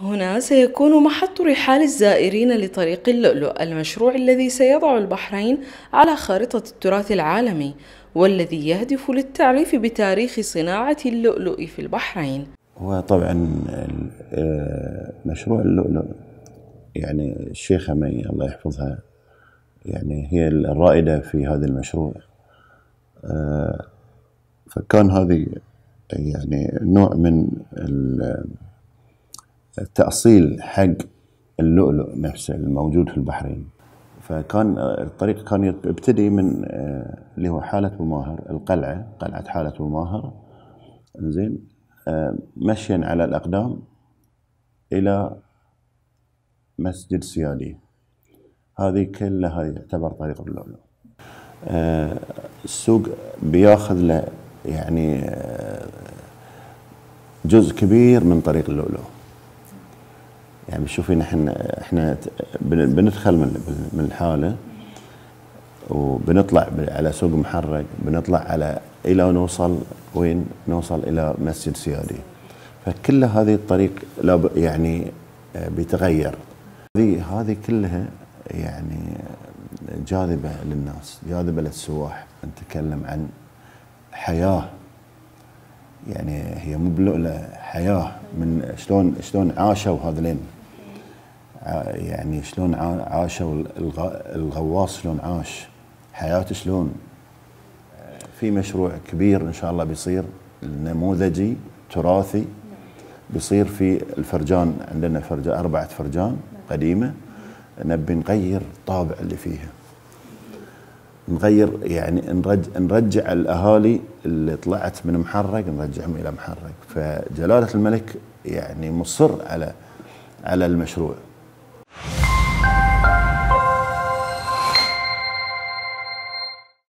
هنا سيكون محط رحال الزائرين لطريق اللؤلؤ المشروع الذي سيضع البحرين على خارطة التراث العالمي والذي يهدف للتعريف بتاريخ صناعة اللؤلؤ في البحرين. هو طبعا آه، مشروع اللؤلؤ يعني الشيخة مي الله يحفظها يعني هي الرائدة في هذا المشروع. آه، فكان هذه يعني نوع من التأصيل حق اللؤلؤ نفسه الموجود في البحرين. فكان الطريق كان يبتدي من آه، اللي هو حالة بماهر القلعة قلعة حالة بماهر زين آه، مشيا على الأقدام إلى مسجد سيادي. هذه كلها هذه تعتبر طريق اللؤلؤ. آه، السوق بياخذ له يعني جزء كبير من طريق اللؤلؤ. يعني شوفي نحن إحنا بندخل من من الحالة وبنطلع على سوق محرق بنطلع على إلى نوصل وين؟ نوصل إلى مسجد سيادي. فكل هذه الطريق يعني آه، بيتغير. هذه هذه كلها يعني جاذبة للناس جاذبة للسواح. نتكلم عن حياة. يعني هي مو حياه من شلون شلون عاشوا هذولين. يعني شلون عاشوا الغواص شلون عاش حياته شلون. في مشروع كبير إن شاء الله بيصير نموذجي تراثي بيصير في الفرجان عندنا فرجان أربعة فرجان قديمة نبي نغير الطابع اللي فيها. نغير يعني نرجع, نرجع الأهالي اللي طلعت من محرق نرجعهم إلى محرق فجلالة الملك يعني مصر على على المشروع.